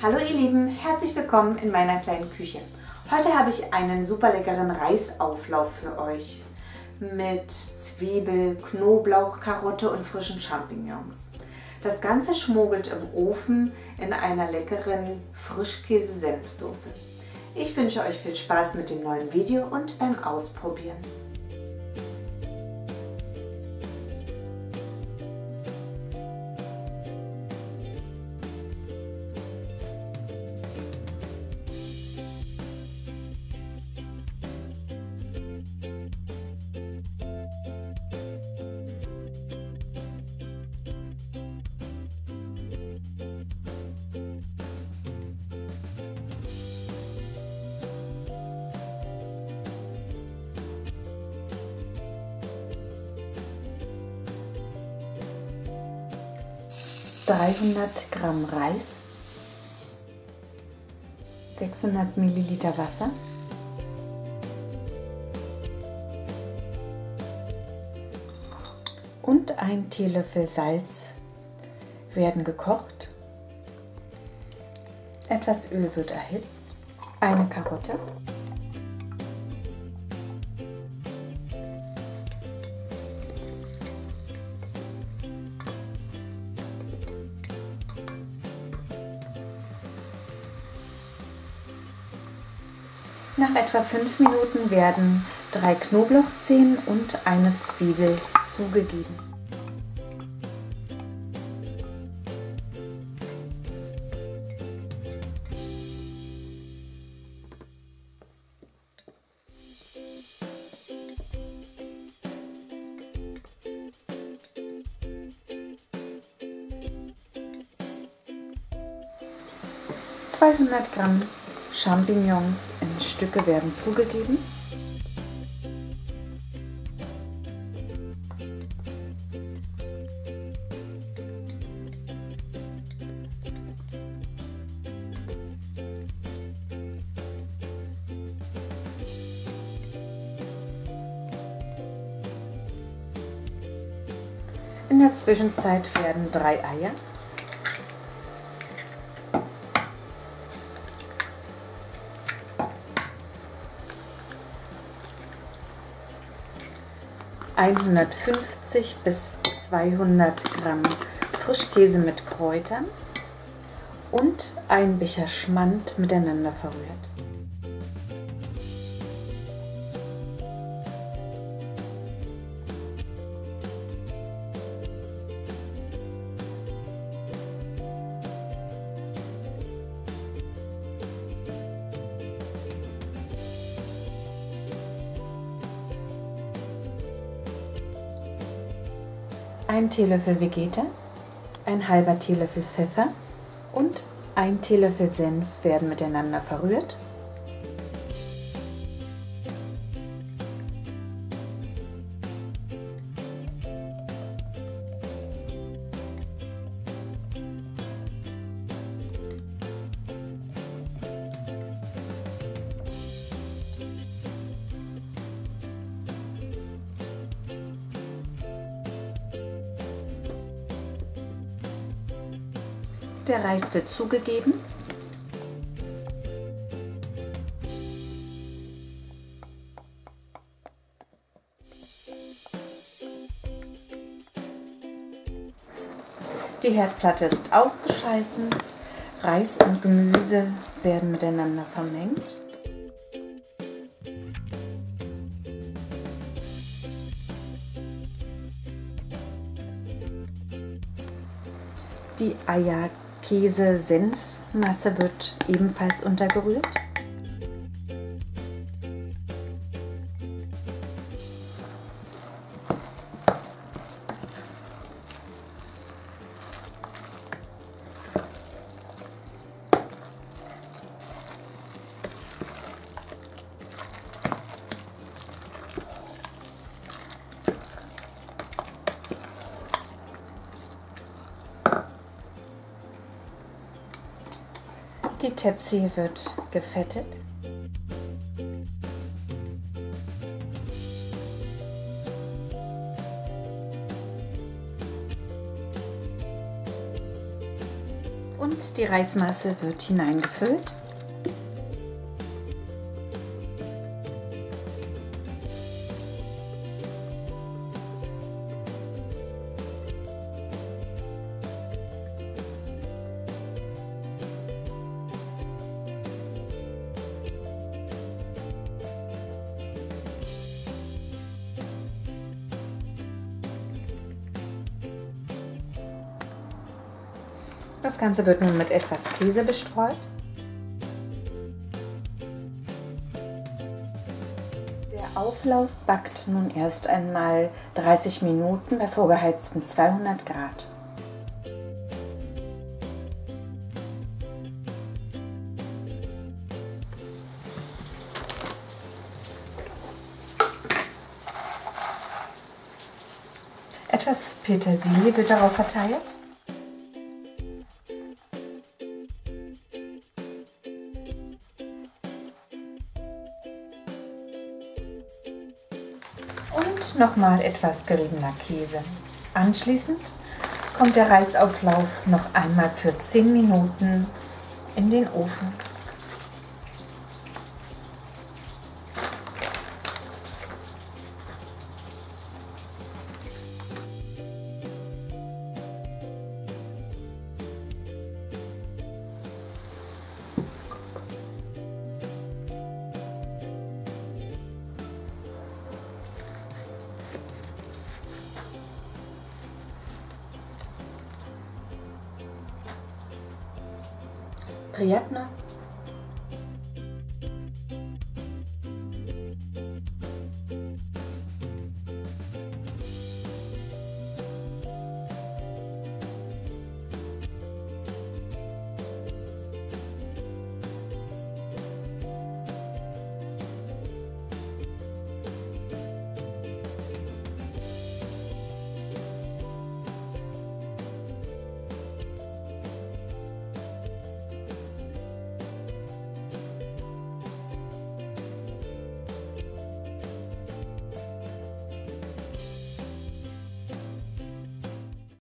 Hallo ihr Lieben, herzlich willkommen in meiner kleinen Küche. Heute habe ich einen super leckeren Reisauflauf für euch mit Zwiebel, Knoblauch, Karotte und frischen Champignons. Das Ganze schmogelt im Ofen in einer leckeren Frischkäse-Senfsoße. Ich wünsche euch viel Spaß mit dem neuen Video und beim Ausprobieren. 300 Gramm Reis, 600 Milliliter Wasser, und ein Teelöffel Salz werden gekocht. Etwas Öl wird erhitzt, eine Karotte. Nach etwa 5 Minuten werden drei Knoblauchzehen und eine Zwiebel zugegeben. Zweihundert Gramm Champignons in Stücke werden zugegeben. In der Zwischenzeit werden drei Eier ...150 bis 200 Gramm Frischkäse mit Kräutern und ein Becher Schmand miteinander verrührt. 1 Teelöffel Vegeta, ein halber Teelöffel Pfeffer und ein Teelöffel Senf werden miteinander verrührt Der Reis wird zugegeben. Die Herdplatte ist ausgeschalten. Reis und Gemüse werden miteinander vermengt. Die Eier Käse-Senfmasse wird ebenfalls untergerührt. Tepsi wird gefettet. Und die Reismasse wird hineingefüllt. Das Ganze wird nun mit etwas Käse bestreut. Der Auflauf backt nun erst einmal 30 Minuten bei vorgeheizten 200 Grad. Etwas Petersilie wird darauf verteilt. Und nochmal etwas geriebener Käse. Anschließend kommt der Reisauflauf noch einmal für 10 Minuten in den Ofen. Priatno.